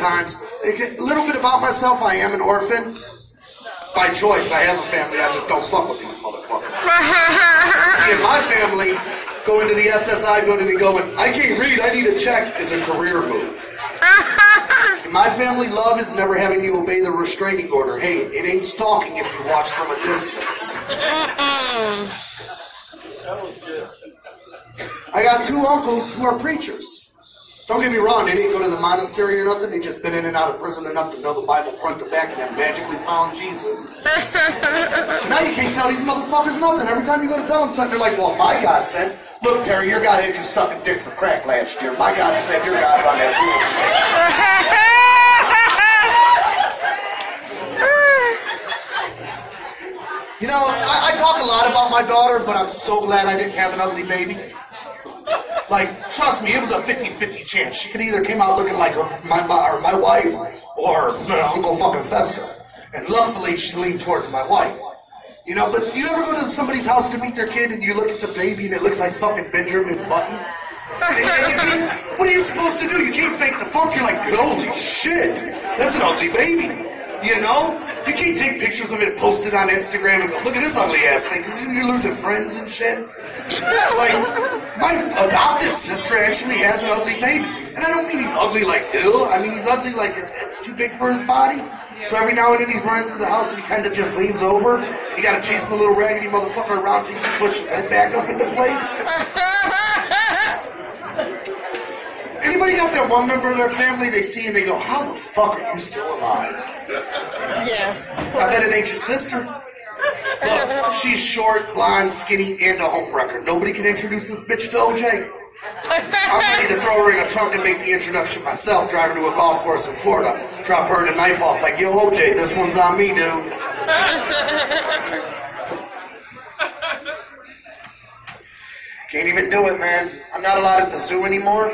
times. A little bit about myself. I am an orphan. By choice, I have a family. I just don't fuck with these motherfuckers. In my family, going to the SSI, going to the going, I can't read, I need a check, is a career move. In my family, love is never having you obey the restraining order. Hey, it ain't stalking if you watch from a distance. I got two uncles who are preachers. Don't get me wrong, they didn't go to the monastery or nothing. They just been in and out of prison enough to know the Bible front to back and have magically found Jesus. now you can't tell these motherfuckers nothing. Every time you go to tell them something, they're like, well, my God said, look, Terry, your God had you sucking dick for crack last year. My God said your God's on that bullshit. You know, I, I talk a lot about my daughter, but I'm so glad I didn't have an ugly baby. Like, trust me, it was a 50-50 chance. She could either came out looking like her, my, my, or my wife or uh, Uncle fucking Fester. And luckily, she leaned towards my wife. You know, but you ever go to somebody's house to meet their kid and you look at the baby and it looks like fucking Benjamin Button? What are you supposed to do? You can't fake the funk. You're like, holy shit, that's an ugly baby. You know? You can't take pictures of it, post it on Instagram, and go, look at this ugly ass thing, because you're losing friends and shit. Like, my adopted sister actually has an ugly baby. And I don't mean he's ugly like ill. I mean he's ugly like it's, it's too big for his body. So every now and then he's running through the house and he kind of just leans over. You gotta chase the little raggedy motherfucker around till he push his head back up into place. Anybody got that one member of their family they see and they go, how the fuck are you still alive? Yes. I bet it ain't your sister. Look, she's short, blonde, skinny, and a home homewrecker. Nobody can introduce this bitch to OJ. I'm ready to throw her in a trunk and make the introduction myself, drive her to a golf course in Florida, drop her in a knife off like, yo, OJ, this one's on me, dude. Can't even do it, man. I'm not allowed at the zoo anymore.